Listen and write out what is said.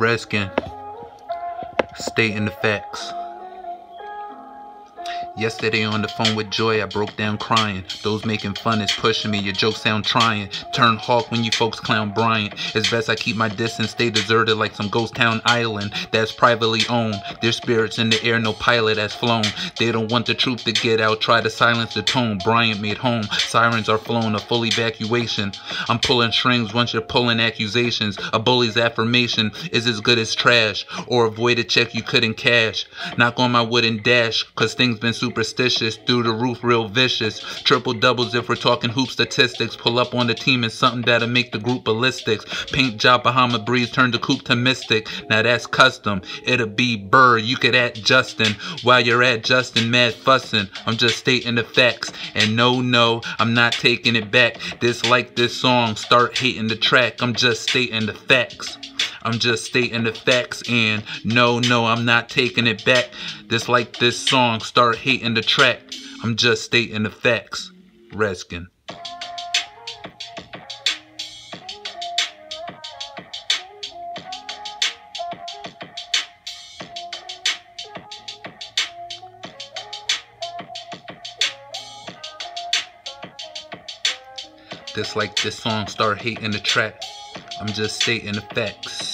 Redskin, stating the facts. Yesterday on the phone with Joy, I broke down crying. Those making fun is pushing me, your jokes sound trying. Turn Hulk when you folks clown Bryant. It's best I keep my distance, stay deserted like some ghost town island that's privately owned. Their spirits in the air, no pilot has flown. They don't want the truth to get out, try to silence the tone. Bryant made home, sirens are flown, a full evacuation. I'm pulling strings once you're pulling accusations. A bully's affirmation is as good as trash, or avoid a check you couldn't cash. Knock on my wooden dash, cause things been superstitious, through the roof real vicious. Triple doubles if we're talking hoop statistics. Pull up on the team and something that'll make the group ballistics. Paint job Bahama Breeze turn the coupe to Mystic. Now that's custom. It'll be Burr. You could add Justin. While you're at Justin, mad fussing. I'm just stating the facts. And no, no, I'm not taking it back. Dislike this song. Start hating the track. I'm just stating the facts. I'm just stating the facts and no, no, I'm not taking it back. Just like this song, start hating the track. I'm just stating the facts. Redskin. Just like this song, start hating the track. I'm just stating the facts.